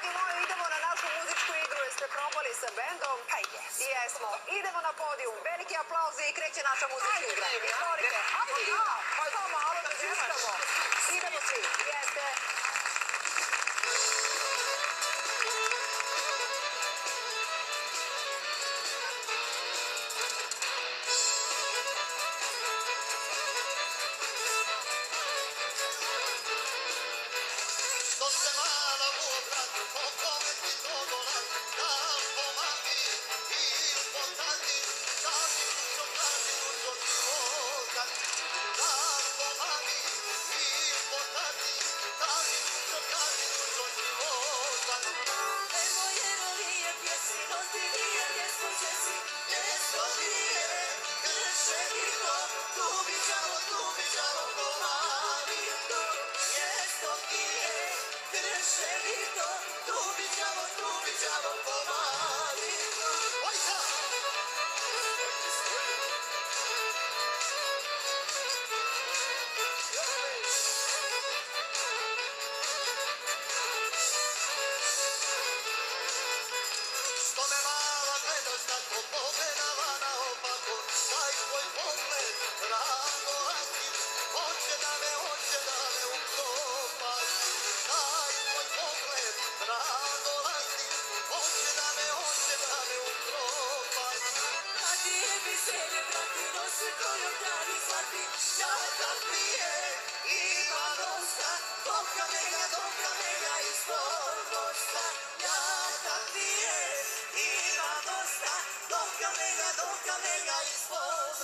dragi moji, idemo na našu muzičku igru. Jeste probali sa bendom? Pa jesmo. Jesmo. Idemo na podijum. Veliki aplauz i kreće naša muzička igra. Izvolite. Ajde, ajde. Ajde, malo da Idemo više ne prati noće koju dani svati Da to prije ima dosta mega, boka mega ispod noćta Da to prije ima dosta mega, boka mega ispod